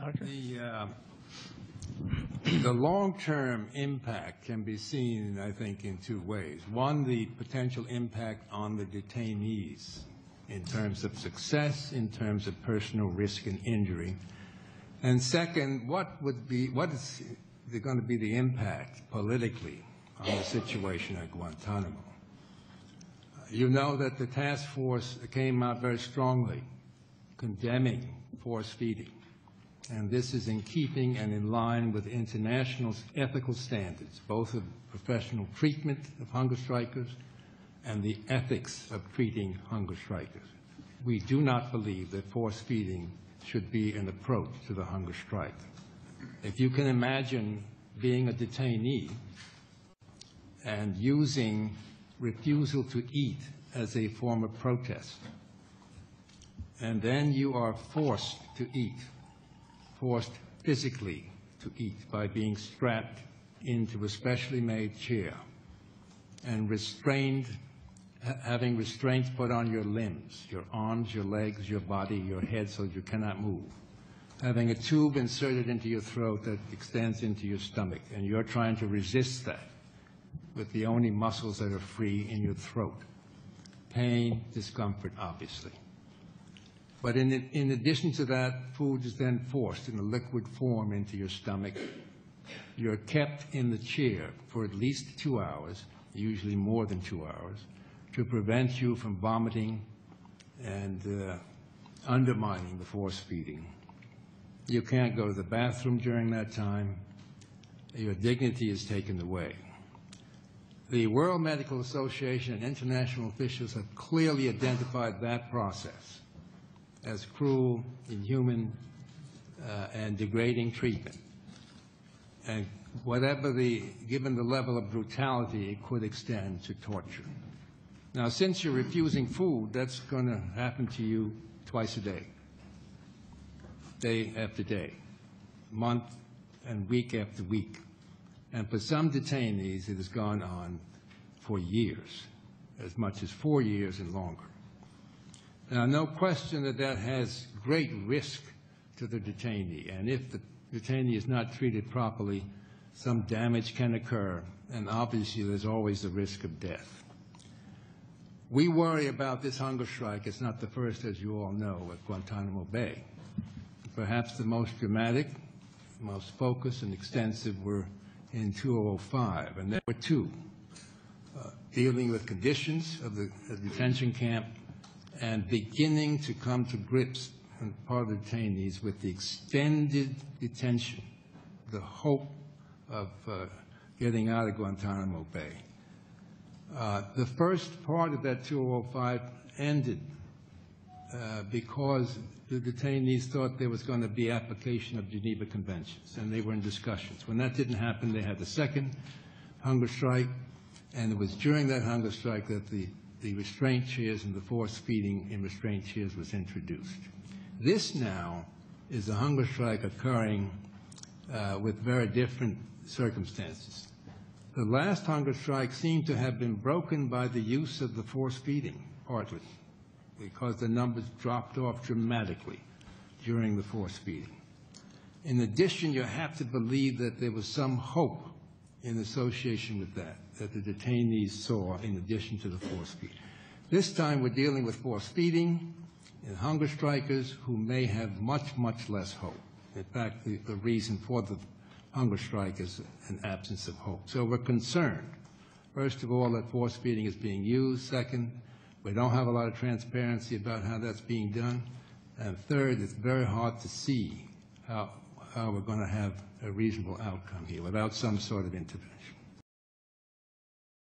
Doctor? The, uh, the long-term impact can be seen, I think, in two ways. One, the potential impact on the detainees in terms of success, in terms of personal risk and injury. And second, what would be, what is going to be the impact politically on the situation at Guantanamo? You know that the task force came out very strongly condemning force feeding. And this is in keeping and in line with international ethical standards, both of professional treatment of hunger strikers and the ethics of treating hunger strikers. We do not believe that force feeding should be an approach to the hunger strike. If you can imagine being a detainee and using refusal to eat as a form of protest, and then you are forced to eat, forced physically to eat by being strapped into a specially made chair and restrained, having restraints put on your limbs, your arms, your legs, your body, your head, so you cannot move. Having a tube inserted into your throat that extends into your stomach, and you're trying to resist that with the only muscles that are free in your throat. Pain, discomfort, obviously. But in, addition to that, food is then forced in a liquid form into your stomach. You're kept in the chair for at least two hours, usually more than two hours, to prevent you from vomiting and uh, undermining the force feeding. You can't go to the bathroom during that time. Your dignity is taken away. The World Medical Association and international officials have clearly identified that process as cruel, inhuman, uh, and degrading treatment. And whatever the, given the level of brutality, it could extend to torture. Now, since you're refusing food, that's going to happen to you twice a day, day after day, month and week after week. And for some detainees, it has gone on for years, as much as four years and longer. Now, no question that that has great risk to the detainee, and if the detainee is not treated properly, some damage can occur, and obviously there's always the risk of death. We worry about this hunger strike. It's not the first, as you all know, at Guantanamo Bay. Perhaps the most dramatic, most focused and extensive were in 2005, and there were two, uh, dealing with conditions of the detention camp and beginning to come to grips on part of the detainees with the extended detention, the hope of uh, getting out of Guantanamo Bay. Uh, the first part of that 2005 ended uh, because the detainees thought there was going to be application of Geneva Conventions, and they were in discussions. When that didn't happen, they had the second hunger strike, and it was during that hunger strike that the, the restraint chairs and the force feeding in restraint chairs was introduced. This now is a hunger strike occurring uh, with very different circumstances. The last hunger strike seemed to have been broken by the use of the force feeding, partly, because the numbers dropped off dramatically during the force feeding. In addition, you have to believe that there was some hope in association with that, that the detainees saw in addition to the force feeding. This time we're dealing with force feeding and hunger strikers who may have much, much less hope. In fact, the, the reason for the hunger strike is an absence of hope. So we're concerned, first of all, that force feeding is being used. Second, we don't have a lot of transparency about how that's being done. And third, it's very hard to see how, how we're going to have a reasonable outcome here without some sort of intervention.